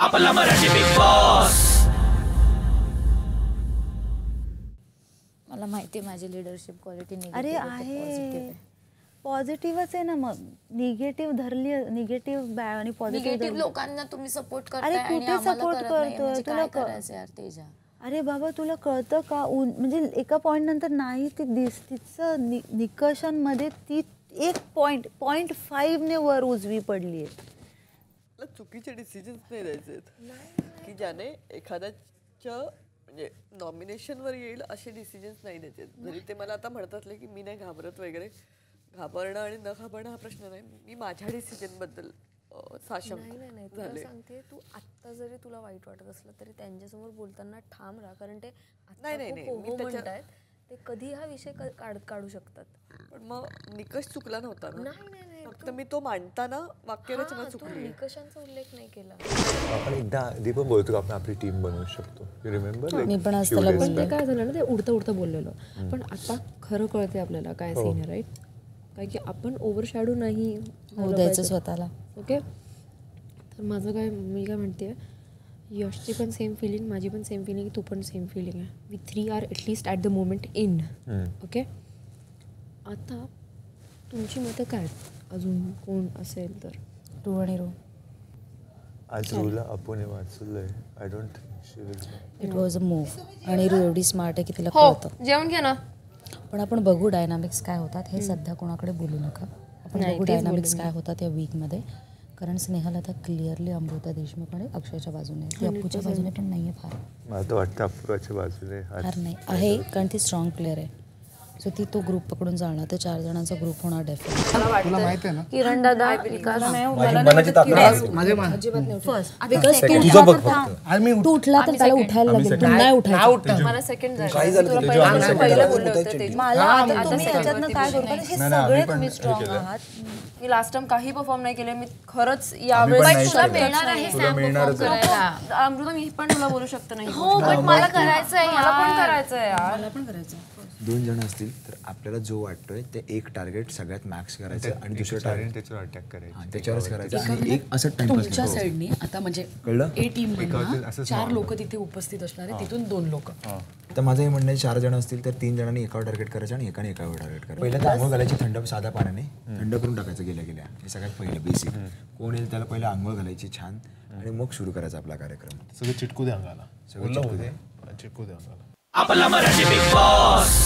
आपला Marathi big boss मला माहिती आहे माझी लिडरशिप क्वालिटी अरे आहे पॉझिटिव्हच आहे. ना मग. निगेटिव्ह धरली निगेटिव्ह आणि पॉझिटिव्ह लोकांना तुम्ही सपोर्ट अरे करताय आणि कुठे करत नाही. करतोय? म्हणजे तुला करायचं यार तेजा? अरे बाबा तुला कळतं का? ऊन म्हणजे एका पॉईंट नंतर नाही ती दिस तिचं नि निकषांमध्ये ती एक पॉईंट पॉईंट फाईव्हने वर उजवी पडली आहे चुकीचे डिसिजन्स नाही द्यायचे आहेत. की ज्याने एखाद्याच्या म्हणजे नॉमिनेशनवर येईल असे डिसिजन्स नाही द्यायचे. जरी ते मला आता म्हणत असले की मी नाही घाबरत वगैरे घाबरणं आणि न घाबरणं हा प्रश्न नाही. मी माझ्या डिसिजनबद्दल साशंक झाले. सांगते तू आत्ता जरी तुला वाईट वाटत असलं तरी त्यांच्यासमोर बोलताना ठाम राहा. कारण ते नाही, नाही, ते कधी हा विषय काढ काढू शकतात. पण मग निकष चुकला नव्हता ना? नाही नाही फक्त मी तो मांडताना वाक्यरचना हा, चुकली. निकषांचा उल्लेख नाही केला. आपण एकदा आधी पण बोलतो आपण आपली टीम बनवू शकतो. रिमेंबर मी पण आज त्याला पण ते काय झालं ना ते उडतं उडतं बोललेलो. पण आता खरं कळते आपल्याला काय सीन आहे राईट काय की आपण ओव्हर शॅडो नाही होऊ द्यायचं स्वतःला. ओके तर माझं काय मी काय म्हणते यशची पण सेम फिलिंग माझी पण सेम फिलिंग तू पण सेम फिलिंग आहे. We three are at least at the moment in okay आता तुमची मतं काय? अजून कोण असेल तर? रू आणि रू आज रूला आपण वाचलंय. I don't think she will it was a move आणि रू एवढी स्मार्ट आहे की तिला हो कळतं. जेवण घ्या ना. पण आपण बघू डायनामिक्स काय होतात हे सध्या कोणाकडे बोलू नका. आपण बघू डायनामिक्स काय होतात या वीकमध्ये कारण स्नेहल आता क्लिअरली अमृता देशमुख आणि अक्षयच्या बाजूने आहे. ती अप्पूच्या बाजूने पण नाही आहे फार. मला तर वाटतं अपूर्वाच्या बाजूने फार नाही. आहे कारण ती स्ट्रॉंग प्लेअर आहे. सो ती तो ग्रुप पकडून चालणार तर चार जणांचा ग्रुप होणार डेफिनेट किरण दादा विकास. तू उठला तर त्याला उठायला लागेल. तू नाही उठायचं. मला सेकंड झालं पहिलं बोललं होतं ते. मला आता तुम्ही याच्यातनं काय करू कारण हे सगळे तुम्ही स्ट्रॉंग आहात. मी लास्ट टाइम काही परफॉर्म नाही केले. मी खरंच यावेळेस तुला मिळणार आहे सॅम परफॉर्म करायला. अमृता मी पण तुला बोलू शकते नाही. हो पण मला करायचं आहे मला पण करायचं आहे यार दोन जण असतील तर आपल्याला जो वाटतोय ते एक टार्गेट सगळ्यात मॅक्स करायचं आणि दुसरं टार्गेट त्याच्यावर अटॅक करायची. त्याच्यावरच करायचं. आणि एक असं तुमच्या साईडने आता म्हणजे कळलं? ए टीम चार. लोक तिथे उपस्थित असणार आहे तिथून दोन लोक. तर माझं हे म्हणणं आहे चार जण असतील तर तीन जणांनी एकावर टार्गेट करायचं आणि एकाने एकावर टार्गेट करायचं. पहिलं तर आंघोळ घालायची थंड साध्या पाण्याने. थंड करून टाकायचं गेल्या गेल्या. हे सगळ्यात पहिलं बेसिक कोण येईल त्याला पहिलं आंघोळ घालायची छान आणि मग सुरू करायचा आपला कार्यक्रम. सगळं चिटकू दे अंगाला. सगळं चिटकू दे. चिटकू दे अंगाला. आपला मराठी बिग बॉस